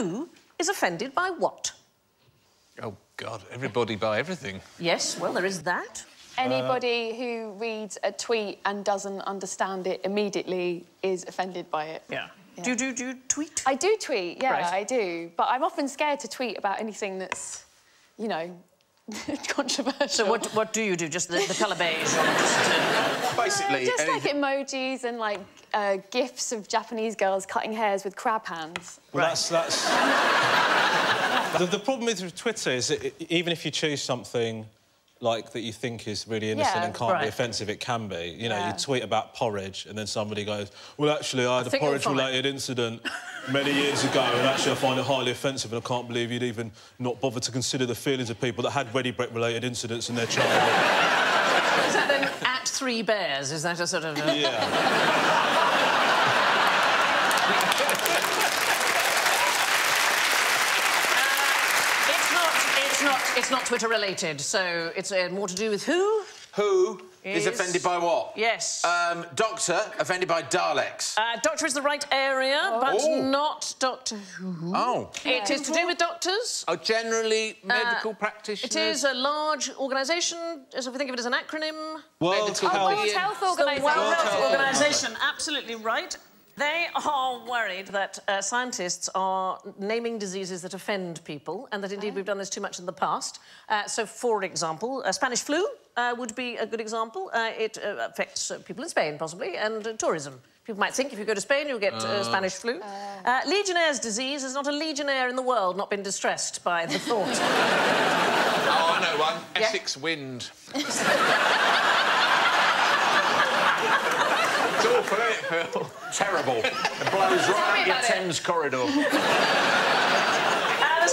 Who is offended by what? Oh, God, everybody by everything. Yes, well, there is that. Anybody who reads a tweet and doesn't understand it immediately is offended by it. Yeah. Do do, do tweet? I do tweet, yeah, Right. I do. But I'm often scared to tweet about anything that's, you know, controversial. So what, what do you do? Just the, the colour beige? or just, uh, Basically, Just like emojis and like uh, gifs of Japanese girls cutting hairs with crab hands. Well, that's that's. the, the problem is with Twitter is that even if you choose something like that you think is really innocent Yeah. and can't Right. be offensive, it can be. You know, Yeah. you tweet about porridge, and then somebody goes, "Well, actually, I had a porridge-related incident many years ago, and actually, I find it highly offensive, and I can't believe you'd even not bother to consider the feelings of people that had Ready Brek-related incidents in their childhood." is that then at three bears? Is that a sort of... uh, yeah. It's not, it's not, it's not Twitter related, so it's uh, more to do with who? Who is Is- offended by what? Yes. Um, doctor offended by Daleks. Uh, doctor is the right area, but Oh. not Doctor Who. Oh. It is to do with doctors. Oh, generally medical It practitioners. is a large organisation, as if we think of it as an acronym. World Medical Oh, Health. World Health The Organization. World Health Health Organization, absolutely right. They are worried that uh, scientists are naming diseases that offend people, and that indeed we've done this too much in the past. Uh, so, for example, uh, Spanish flu uh, would be a good example. Uh, it uh, affects uh, people in Spain, possibly, and uh, tourism. People might think if you go to Spain, you'll get uh, Spanish flu. Uh, Legionnaire's disease has not a legionnaire in the world not been distressed by the thought. Oh, I know one. Essex wind. it's awful, isn't it, Phill? Terrible. It blows right up your about it. Thames corridor.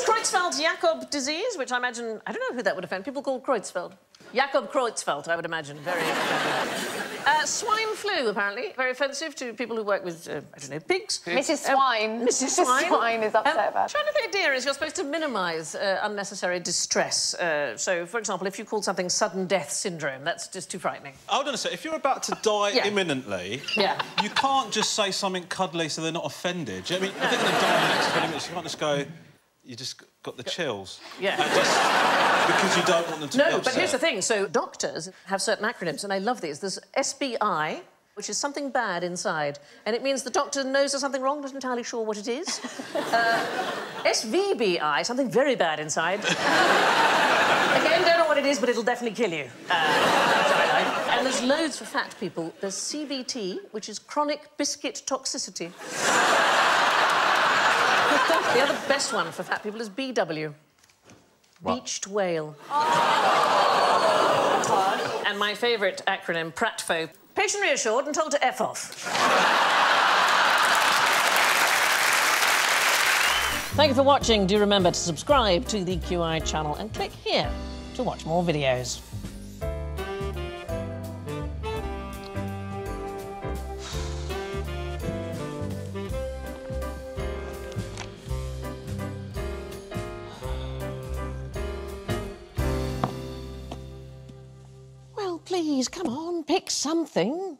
There's Creutzfeldt-Jakob disease, which I imagine... I don't know who that would offend. People call Creutzfeldt. Jakob Creutzfeldt, I would imagine. Very offended. uh, swine flu, apparently. Very offensive to people who work with, uh, I don't know, pigs. Mrs. Um, Swine. Mrs. Swine. Swine is upset Um, about it. Trying to the idea is you're supposed to minimise uh, unnecessary distress. Uh, so, for example, if you called something sudden death syndrome, that's just too frightening. Hold on a sec. If you're about to die Yeah. imminently, Yeah. you can't just say something cuddly so they're not offended. Do you know what I mean, if they're going to die in the next 20 minutes, you can't just go, you just got the chills. Yeah. Just because you don't want them to No, but here's the thing. So doctors have certain acronyms, and I love these. There's SBI, which is something bad inside, and it means the doctor knows there's something wrong, but not entirely sure what it is. uh, SVBI, something very bad inside. Again, don't know what it is, but it'll definitely kill you. Uh, and there's loads for fat people. There's CBT, which is chronic biscuit toxicity. The best one for fat people is BW. Beached whale. And my favourite acronym, PRATFO. Patient reassured and told to F off. Thank you for watching. Do remember to subscribe to the QI channel and click here to watch more videos. Please, come on, pick something.